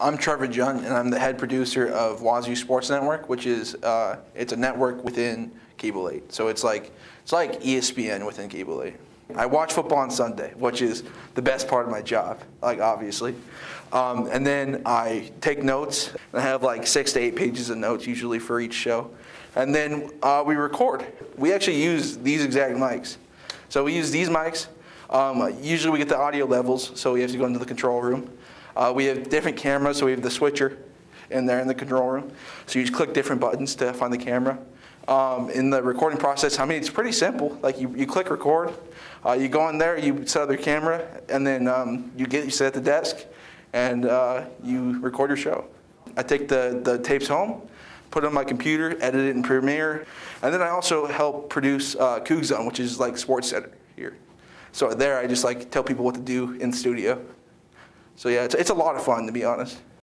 I'm Trevor Junt, and I'm the head producer of Wazoo Sports Network, which is uh, it's a network within Cable 8. So it's like it's like ESPN within Cable 8. I watch football on Sunday, which is the best part of my job, like obviously. Um, and then I take notes. I have like six to eight pages of notes usually for each show. And then uh, we record. We actually use these exact mics. So we use these mics. Um, usually we get the audio levels, so we have to go into the control room. Uh, we have different cameras, so we have the switcher in there in the control room. So you just click different buttons to find the camera. Um, in the recording process, I mean, it's pretty simple. Like you, you click record, uh, you go in there, you set up your camera, and then um, you get you sit at the desk, and uh, you record your show. I take the, the tapes home, put it on my computer, edit it in Premiere, and then I also help produce uh, Zone, which is like Sports Center here. So there, I just like tell people what to do in studio. So yeah, it's, it's a lot of fun to be honest.